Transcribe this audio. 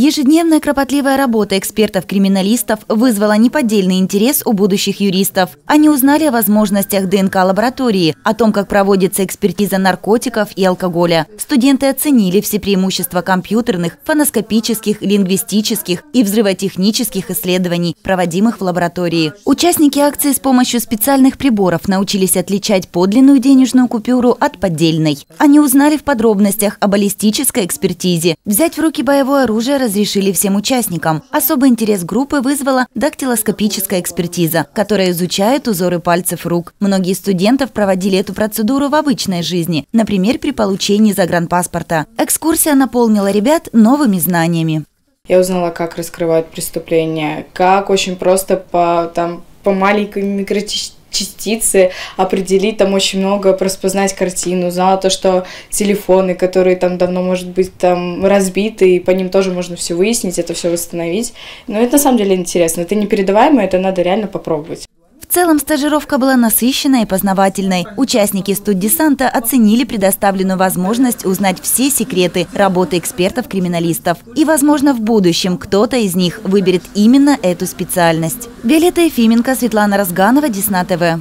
Ежедневная кропотливая работа экспертов-криминалистов вызвала неподдельный интерес у будущих юристов. Они узнали о возможностях ДНК-лаборатории, о том, как проводится экспертиза наркотиков и алкоголя. Студенты оценили все преимущества компьютерных, фоноскопических, лингвистических и взрывотехнических исследований, проводимых в лаборатории. Участники акции с помощью специальных приборов научились отличать подлинную денежную купюру от поддельной. Они узнали в подробностях о баллистической экспертизе. Взять в руки боевое оружие разрешили всем участникам. Особый интерес группы вызвала дактилоскопическая экспертиза, которая изучает узоры пальцев рук. Многие студентов проводили эту процедуру в обычной жизни, например, при получении загранпаспорта. Экскурсия наполнила ребят новыми знаниями. Я узнала, как раскрывают преступления, как очень просто по, там, по маленькой микрочастице частицы определить, там очень много распознать картину. Узнала то, что телефоны, которые там давно, может быть, там разбиты, и по ним тоже можно все выяснить, это все восстановить. Но это на самом деле интересно. Это непередаваемо, это надо реально попробовать. В целом стажировка была насыщенной и познавательной. Участники студдесанта оценили предоставленную возможность узнать все секреты работы экспертов-криминалистов. И, возможно, в будущем кто-то из них выберет именно эту специальность. Виолетта Ефименко, Светлана Разганова, Десна ТВ.